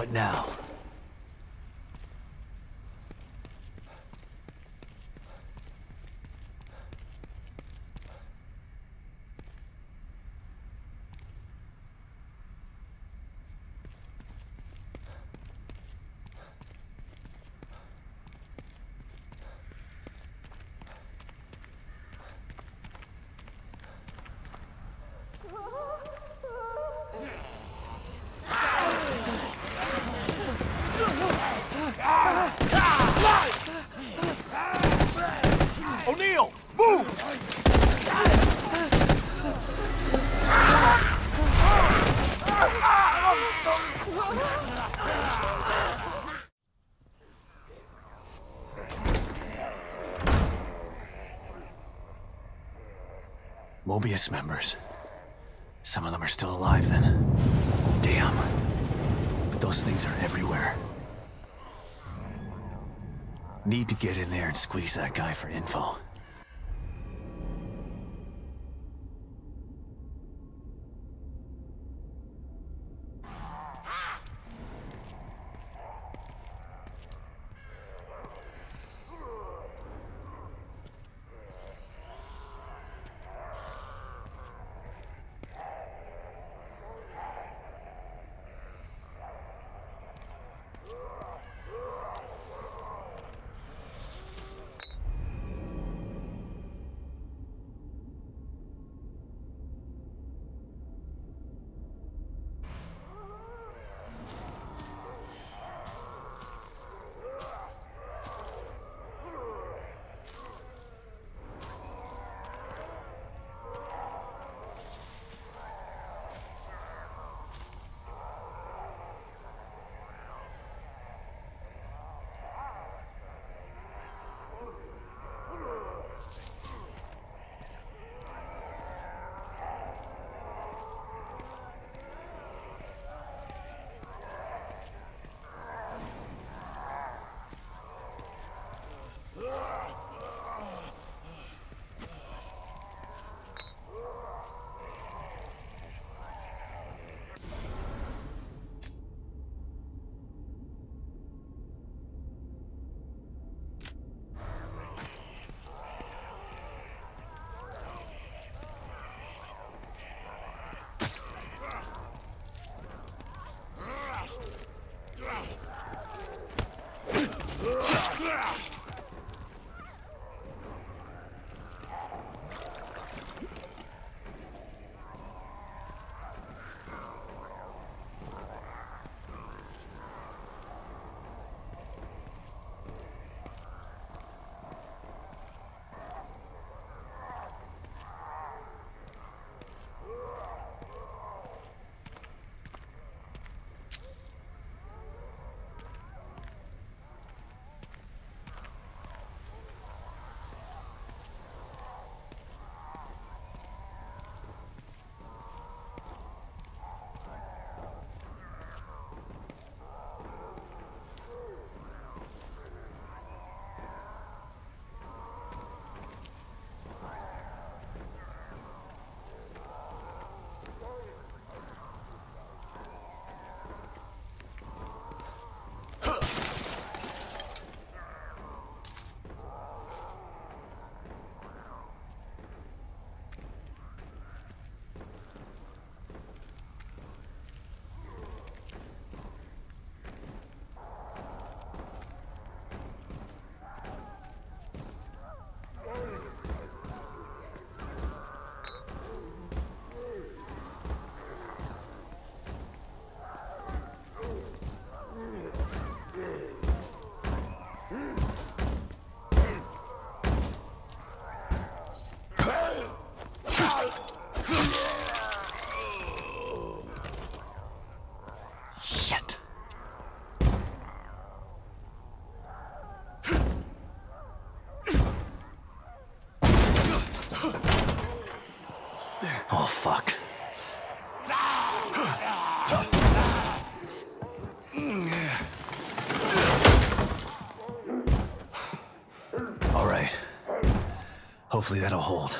What now? Mobius members. Some of them are still alive then. Damn. But those things are everywhere. Need to get in there and squeeze that guy for info. Shit. Fuck. All right. Hopefully that'll hold.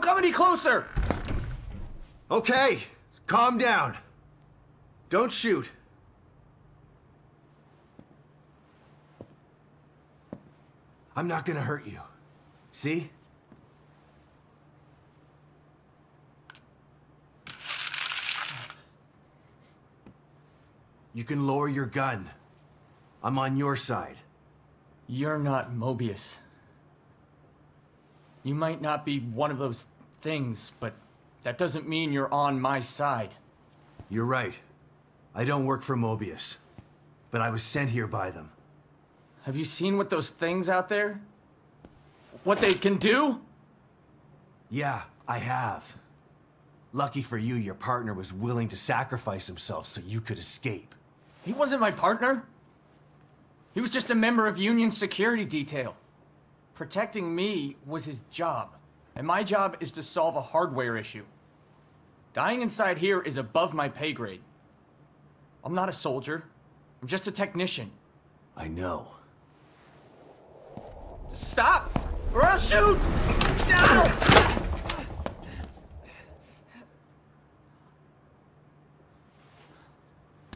Come any closer! Okay, calm down. Don't shoot. I'm not gonna hurt you. See? You can lower your gun. I'm on your side. You're not Mobius. You might not be one of those things, but that doesn't mean you're on my side. You're right. I don't work for Mobius. But I was sent here by them. Have you seen what those things out there? What they can do? Yeah, I have. Lucky for you, your partner was willing to sacrifice himself so you could escape. He wasn't my partner. He was just a member of Union security detail. Protecting me was his job, and my job is to solve a hardware issue. Dying inside here is above my pay grade. I'm not a soldier. I'm just a technician. I know. Stop! Or I'll shoot!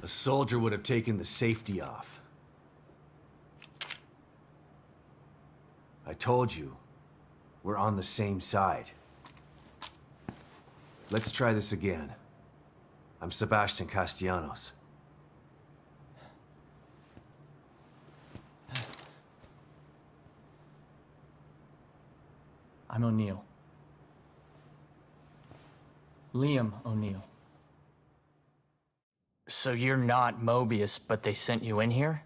A soldier would have taken the safety off. I told you, we're on the same side. Let's try this again. I'm Sebastian Castellanos. I'm O'Neal. Liam O'Neal. So you're not Mobius, but they sent you in here?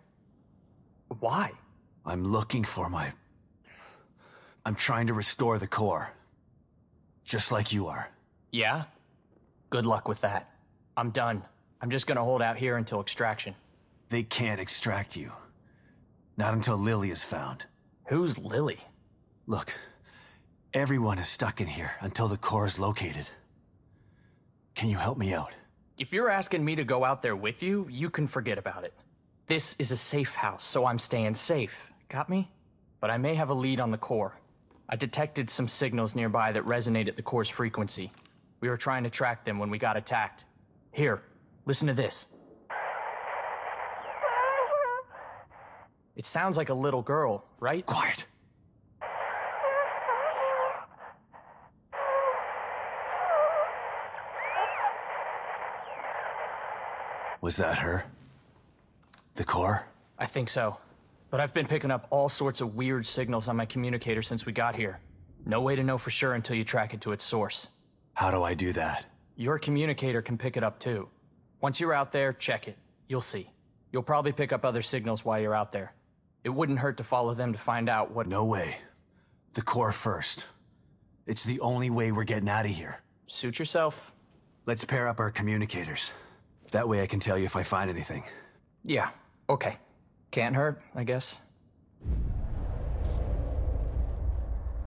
Why? I'm looking for my... I'm trying to restore the core. Just like you are. Yeah? Good luck with that. I'm done. I'm just gonna hold out here until extraction. They can't extract you. Not until Lily is found. Who's Lily? Look, everyone is stuck in here until the core is located. Can you help me out? If you're asking me to go out there with you, you can forget about it. This is a safe house, so I'm staying safe. Got me? But I may have a lead on the core. I detected some signals nearby that resonate at the core's frequency. We were trying to track them when we got attacked. Here, listen to this. It sounds like a little girl, right? Quiet! Was that her? The core? I think so. But I've been picking up all sorts of weird signals on my communicator since we got here. No way to know for sure until you track it to its source. How do I do that? Your communicator can pick it up too. Once you're out there, check it. You'll see. You'll probably pick up other signals while you're out there. It wouldn't hurt to follow them to find out what- No way. The core first. It's the only way we're getting out of here. Suit yourself. Let's pair up our communicators. That way I can tell you if I find anything. Yeah, okay. Can't hurt, I guess.